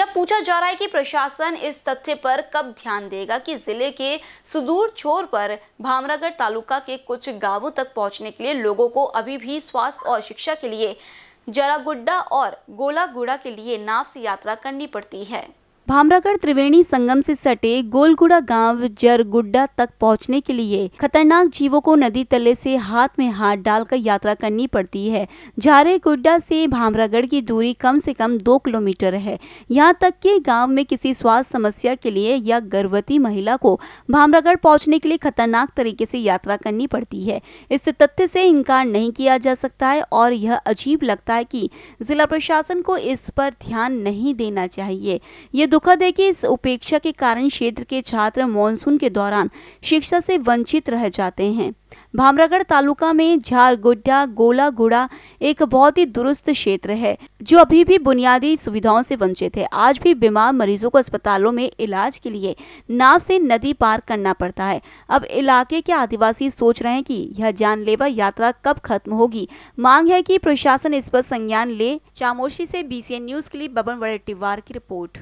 यह पूछा जा रहा है कि प्रशासन इस तथ्य पर कब ध्यान देगा कि ज़िले के सुदूर छोर पर भामरागढ़ तालुका के कुछ गाँवों तक पहुँचने के लिए लोगों को अभी भी स्वास्थ्य और शिक्षा के लिए जरागुड्डा और गोलागुड़ा के लिए नाव से यात्रा करनी पड़ती है। भामरागढ़ त्रिवेणी संगम से सटे गोलगुड़ा गाँव जरगुड्डा तक पहुँचने के लिए खतरनाक जीवों को नदी तले से हाथ में हाथ डालकर यात्रा करनी पड़ती है। झारे गुड्डा से भामरागढ़ की दूरी कम से कम दो किलोमीटर है। यहाँ तक कि गाँव में किसी स्वास्थ्य समस्या के लिए या गर्भवती महिला को भामरागढ़ पहुँचने के लिए खतरनाक तरीके से यात्रा करनी पड़ती है। इस तथ्य से इनकार नहीं किया जा सकता है और यह अजीब लगता है कि जिला प्रशासन को इस पर ध्यान नहीं देना चाहिए। ये दुखद है कि इस उपेक्षा के कारण क्षेत्र के छात्र मानसून के दौरान शिक्षा से वंचित रह जाते हैं। भामरागढ़ तालुका में झारगुड्डा गोलागुड़ा एक बहुत ही दुरुस्त क्षेत्र है, जो अभी भी बुनियादी सुविधाओं से वंचित है। आज भी बीमार मरीजों को अस्पतालों में इलाज के लिए नाव से नदी पार करना पड़ता है। अब इलाके के आदिवासी सोच रहे हैं कि यह जानलेवा यात्रा कब खत्म होगी। मांग है कि प्रशासन इस पर संज्ञान ले। चामोशी से बीसीएन न्यूज़ के लिए बबन वड़ेटिवार की रिपोर्ट।